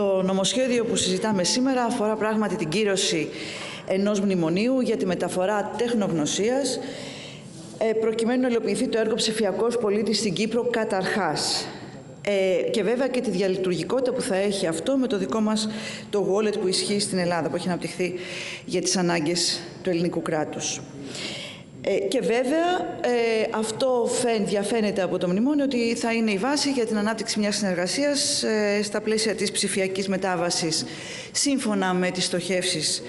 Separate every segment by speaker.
Speaker 1: Το νομοσχέδιο που συζητάμε σήμερα αφορά πράγματι την κύρωση ενός μνημονίου για τη μεταφορά τεχνογνωσίας ε, προκειμένου να υλοποιηθεί το έργο ψηφιακός πολίτης στην Κύπρο καταρχάς. Ε, και βέβαια και τη διαλειτουργικότητα που θα έχει αυτό με το δικό μας το wallet που ισχύει στην Ελλάδα, που έχει αναπτυχθεί για τις ανάγκες του ελληνικού κράτους. Ε, και βέβαια ε, αυτό φαίν, διαφαίνεται από το μνημόνιο ότι θα είναι η βάση για την ανάπτυξη μιας συνεργασίας ε, στα πλαίσια της ψηφιακής μετάβασης σύμφωνα με τις στοχεύσεις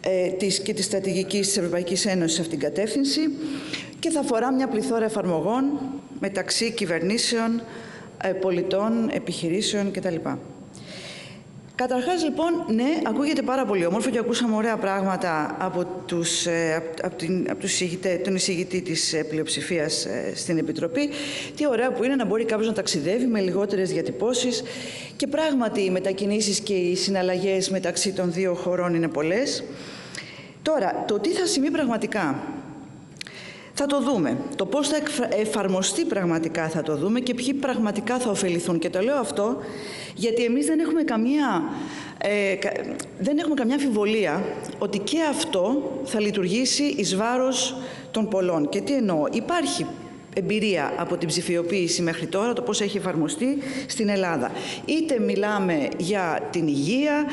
Speaker 1: ε, της και της στρατηγικής της Ευρωπαϊκής Ένωσης σε αυτήν την κατεύθυνση και θα αφορά μια πληθώρα εφαρμογών μεταξύ κυβερνήσεων, ε, πολιτών, επιχειρήσεων κτλ. Καταρχάς λοιπόν, ναι, ακούγεται πάρα πολύ όμορφο και ακούσαμε ωραία πράγματα από, τους, ε, από, την, από τους τον εισηγητή της ε, πλειοψηφίας στην Επιτροπή. Τι ωραία που είναι να μπορεί κάποιος να ταξιδεύει με λιγότερες διατυπώσεις και πράγματι οι μετακινήσεις και οι συναλλαγές μεταξύ των δύο χωρών είναι πολλές. Τώρα, το τι θα συμβεί πραγματικά θα το δούμε. Το πώς θα εφαρμοστεί πραγματικά θα το δούμε και ποιοι πραγματικά θα ωφεληθούν. Και το λέω αυτό γιατί εμείς δεν έχουμε καμία, ε, δεν έχουμε καμιά αμφιβολία ότι και αυτό θα λειτουργήσει εις βάρος των πολλών. Και τι εννοώ; Υπάρχει εμπειρία από την ψηφιοποίηση μέχρι τώρα, το πώς έχει εφαρμοστεί στην Ελλάδα. Είτε μιλάμε για την υγεία,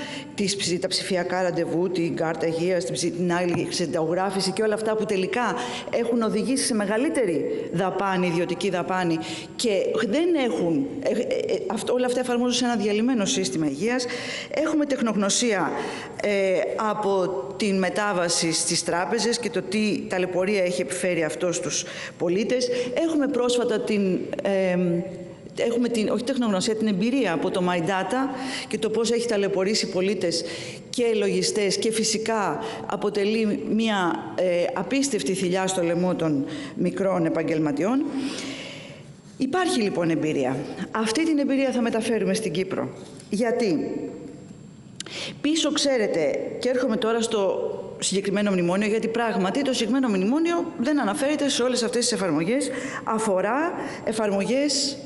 Speaker 1: τα ψηφιακά ραντεβού, την κάρτα υγείας, την άλλη συνταγογράφηση και όλα αυτά που τελικά έχουν οδηγήσει σε μεγαλύτερη δαπάνη, ιδιωτική δαπάνη και δεν έχουν, ε, ε, ε, όλα αυτά εφαρμόζουν σε ένα διαλυμένο σύστημα υγείας. Έχουμε τεχνογνωσία από την μετάβαση στις τράπεζες και το τι ταλαιπωρία έχει επιφέρει αυτός στους πολίτες. Έχουμε πρόσφατα την έχουμε την, όχι τεχνογνωσία, την εμπειρία από το My Data και το πώς έχει ταλαιπωρήσει πολίτες και λογιστές και φυσικά αποτελεί μια ε, απίστευτη θηλιά στο λαιμό των μικρών επαγγελματιών. Υπάρχει λοιπόν εμπειρία. Αυτή την εμπειρία θα μεταφέρουμε στην Κύπρο. Γιατί; Πίσω ξέρετε, και έρχομαι τώρα στο συγκεκριμένο μνημόνιο, γιατί πράγματι το συγκεκριμένο μνημόνιο δεν αναφέρεται σε όλες αυτές τις εφαρμογές, αφορά εφαρμογές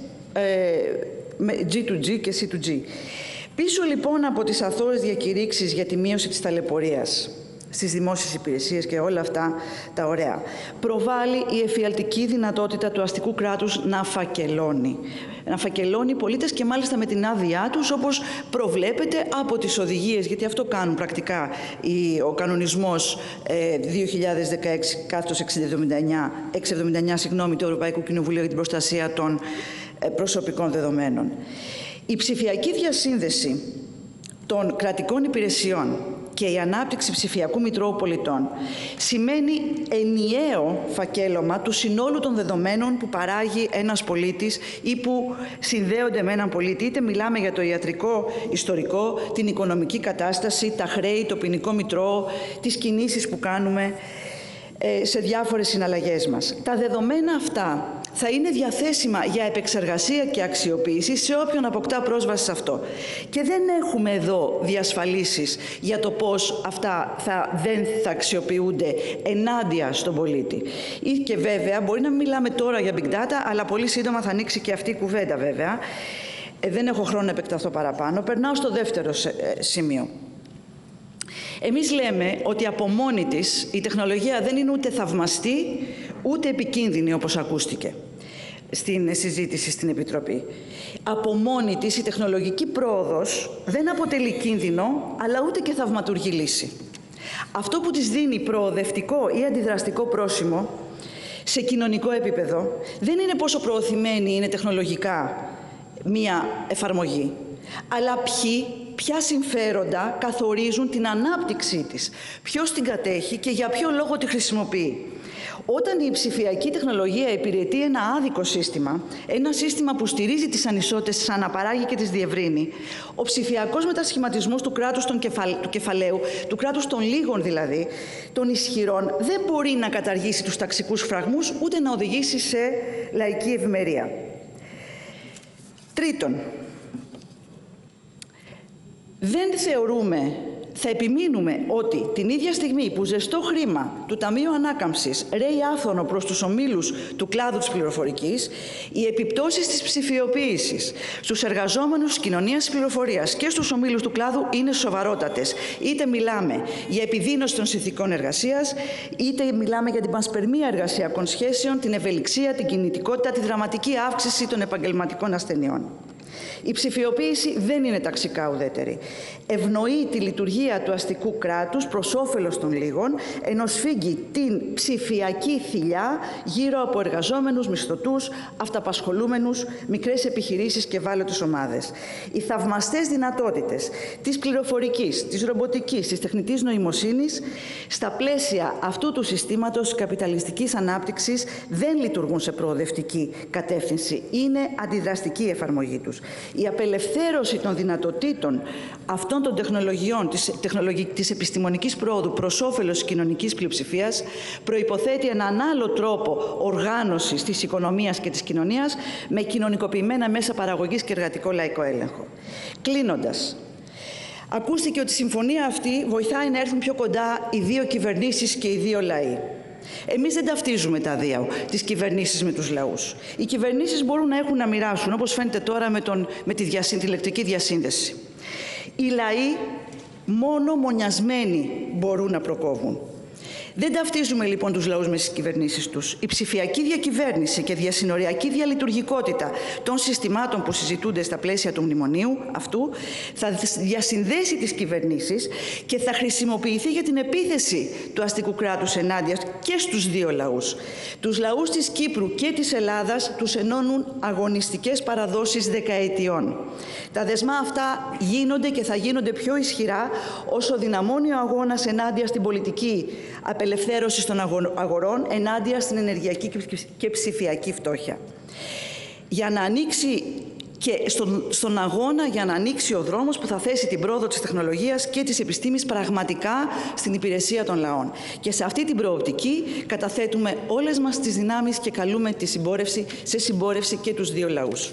Speaker 1: G2G ε, και C2G. Πίσω λοιπόν από τις αθώες διακηρύξεις για τη μείωση της ταλαιπωρίας στις δημόσιες υπηρεσίες και όλα αυτά τα ωραία. Προβάλλει η εφιαλτική δυνατότητα του αστικού κράτους να φακελώνει. Να φακελώνει πολίτες και μάλιστα με την άδειά τους όπως προβλέπεται από τις οδηγίες, γιατί αυτό κάνουν πρακτικά ο κανονισμός 2016 679, 679 συγγνώμη, του Ευρωπαϊκού Κοινοβουλίου για την προστασία των ε, προσωπικών δεδομένων. Η ψηφιακή διασύνδεση των κρατικών υπηρεσιών και η ανάπτυξη ψηφιακού Μητρώου Πολιτών σημαίνει ενιαίο φακέλωμα του συνόλου των δεδομένων που παράγει ένας πολίτης ή που συνδέονται με έναν πολίτη. Είτε μιλάμε για το ιατρικό ιστορικό, την οικονομική κατάσταση, τα χρέη, το ποινικό Μητρώο, τις κινήσεις που κάνουμε ε, σε διάφορες συναλλαγές μας. Τα δεδομένα αυτά θα είναι διαθέσιμα για επεξεργασία και αξιοποίηση σε όποιον αποκτά πρόσβαση σε αυτό. Και δεν έχουμε εδώ διασφαλίσεις για το πώς αυτά θα, δεν θα αξιοποιούνται ενάντια στον πολίτη. Ή και βέβαια, μπορεί να μιλάμε τώρα για big data, αλλά πολύ σύντομα θα ανοίξει και αυτή η κουβέντα βέβαια. Ε, δεν έχω χρόνο να επεκταθώ παραπάνω. Περνάω στο δεύτερο ε, σημείο. Εμείς λέμε ότι από μόνη της η τεχνολογία δεν είναι ούτε θαυμαστή, ούτε επικίνδυνη όπως ακούστηκε στην συζήτηση στην Επιτροπή. Από μόνη της η τεχνολογική πρόοδος δεν αποτελεί κίνδυνο, αλλά ούτε και θαυματουργή λύση. Αυτό που της δίνει προοδευτικό ή αντιδραστικό πρόσημο σε κοινωνικό επίπεδο δεν είναι πόσο προωθημένη είναι τεχνολογικά μία εφαρμογή, αλλά ποιοι, ποια συμφέροντα καθορίζουν την ανάπτυξή της, ποιος την κατέχει και για ποιο λόγο τη χρησιμοποιεί. Όταν η ψηφιακή τεχνολογία υπηρετεί ένα άδικο σύστημα, ένα σύστημα που στηρίζει τις ανισότητες, τις αναπαράγει και τις διευρύνει, ο ψηφιακός μετασχηματισμός του κράτους των του κεφαλαίου, του κράτους των λίγων δηλαδή, των ισχυρών, δεν μπορεί να καταργήσει τους ταξικούς φραγμούς, ούτε να οδηγήσει σε λαϊκή ευημερία. Τρίτον, δεν θεωρούμε θα επιμείνουμε ότι την ίδια στιγμή που ζεστό χρήμα του Ταμείου Ανάκαμψης ρέει άφθονο προς τους ομίλους του κλάδου της πληροφορικής, οι επιπτώσεις της ψηφιοποίησης στους εργαζόμενους της κοινωνίας της πληροφορίας και στους ομίλους του κλάδου είναι σοβαρότατες. Είτε μιλάμε για επιδείνωση των συνθηκών εργασίας, είτε μιλάμε για την πασπερμία εργασιακών σχέσεων, την ευελιξία, την κινητικότητα, τη δραματική αύξηση των επαγγελματικών ασθενειών. Η ψηφιοποίηση δεν είναι ταξικά ουδέτερη. Ευνοεί τη λειτουργία του αστικού κράτους προς όφελος των λίγων, ενώ σφίγγει την ψηφιακή θηλιά γύρω από εργαζόμενους, μισθωτούς, αυταπασχολούμενους, μικρές επιχειρήσεις και ευάλωτες ομάδες. Οι θαυμαστές δυνατότητες της πληροφορικής, της ρομποτικής, της τεχνητής νοημοσύνης στα πλαίσια αυτού του συστήματος καπιταλιστικής ανάπτυξης δεν λειτουργούν σε προοδευτική κατεύθυνση. Είναι αντιδραστική εφαρμογή τους. Η απελευθέρωση των δυνατοτήτων αυτών των τεχνολογιών της, της επιστημονικής πρόοδου προς όφελος της κοινωνικής πλειοψηφίας προϋποθέτει έναν άλλο τρόπο οργάνωσης της οικονομίας και της κοινωνίας με κοινωνικοποιημένα μέσα παραγωγής και εργατικό λαϊκό έλεγχο. Κλείνοντας, ακούστηκε ότι η συμφωνία αυτή βοηθάει να έρθουν πιο κοντά οι δύο κυβερνήσεις και οι δύο λαοί. Εμείς δεν ταυτίζουμε τα δύο, τις κυβερνήσεις με τους λαούς. Οι κυβερνήσεις μπορούν να έχουν να μοιράσουν, όπως φαίνεται τώρα με, τον, με τη, διασύ, τη ηλεκτρική διασύνδεση. Οι λαοί μόνο μονιασμένοι μπορούν να προκόβουν. Δεν ταυτίζουμε λοιπόν τους λαούς με τις κυβερνήσεις τους. Η ψηφιακή διακυβέρνηση και διασυνοριακή διαλειτουργικότητα των συστημάτων που συζητούνται στα πλαίσια του μνημονίου αυτού θα διασυνδέσει τις κυβερνήσεις και θα χρησιμοποιηθεί για την επίθεση του αστικού κράτους ενάντια και στους δύο λαούς. Τους λαούς της Κύπρου και της Ελλάδας τους ενώνουν αγωνιστικές παραδόσεις δεκαετιών. Τα δεσμά αυτά γίνονται και θα γίνονται πιο ισχυρά όσο δυναμώνει ο αγώνας ενάντια στην πολιτική απελευθέρωσης των αγορών ενάντια στην ενεργειακή και ψηφιακή φτώχεια. Για να ανοίξει και στον, στον αγώνα για να ανοίξει ο δρόμος που θα θέσει την πρόοδο της τεχνολογίας και της επιστήμης πραγματικά στην υπηρεσία των λαών. Και σε αυτή την προοπτική καταθέτουμε όλες μας τις δυνάμεις και καλούμε τη συμπόρευση, σε συμπόρευση και τους δύο λαούς.